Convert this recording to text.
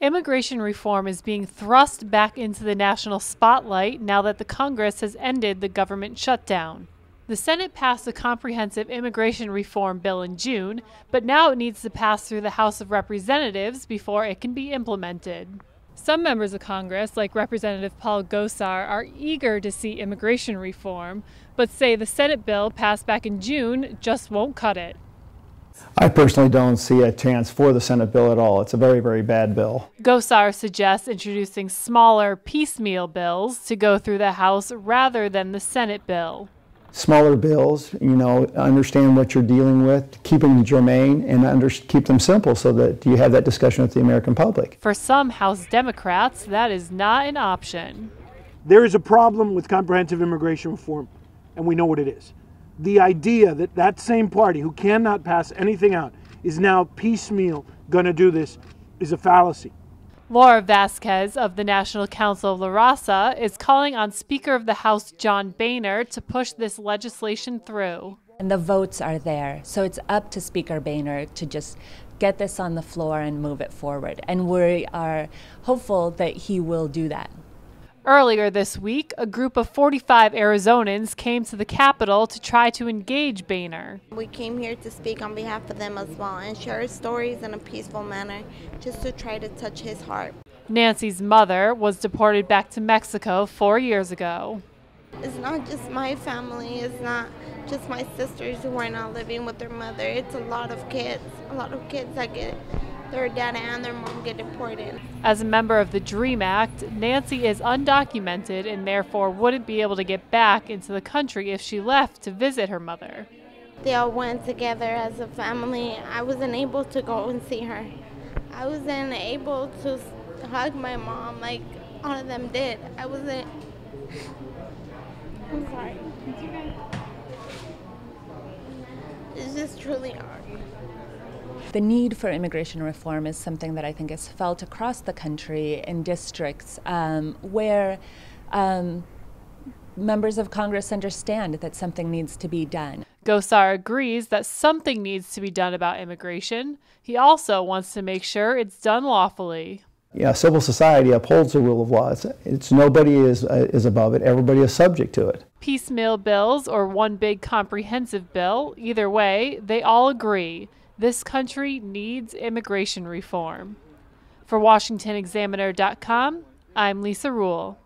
Immigration reform is being thrust back into the national spotlight now that the Congress has ended the government shutdown. The Senate passed a comprehensive immigration reform bill in June, but now it needs to pass through the House of Representatives before it can be implemented. Some members of Congress, like Representative Paul Gosar, are eager to see immigration reform, but say the Senate bill passed back in June just won't cut it. I personally don't see a chance for the Senate bill at all. It's a very, very bad bill. Gosar suggests introducing smaller piecemeal bills to go through the House rather than the Senate bill. Smaller bills, you know, understand what you're dealing with, keep them germane, and under, keep them simple so that you have that discussion with the American public. For some House Democrats, that is not an option. There is a problem with comprehensive immigration reform, and we know what it is the idea that that same party who cannot pass anything out is now piecemeal going to do this is a fallacy. Laura Vasquez of the National Council of La Raza is calling on Speaker of the House John Boehner to push this legislation through. And the votes are there, so it's up to Speaker Boehner to just get this on the floor and move it forward. And we are hopeful that he will do that. Earlier this week, a group of 45 Arizonans came to the Capitol to try to engage Boehner. We came here to speak on behalf of them as well and share stories in a peaceful manner just to try to touch his heart. Nancy's mother was deported back to Mexico four years ago. It's not just my family, it's not just my sisters who are not living with their mother. It's a lot of kids, a lot of kids that get their dad and their mom get deported. As a member of the DREAM Act, Nancy is undocumented and therefore wouldn't be able to get back into the country if she left to visit her mother. They all went together as a family. I wasn't able to go and see her. I wasn't able to hug my mom like all of them did. I wasn't. I'm sorry. It's just truly hard. The need for immigration reform is something that I think is felt across the country in districts um, where um, members of Congress understand that something needs to be done. Gosar agrees that something needs to be done about immigration. He also wants to make sure it's done lawfully. Yeah, civil society upholds the rule of law. It's, it's nobody is uh, is above it. Everybody is subject to it. Piecemeal bills or one big comprehensive bill, either way, they all agree this country needs immigration reform. For WashingtonExaminer.com, I'm Lisa Ruhl.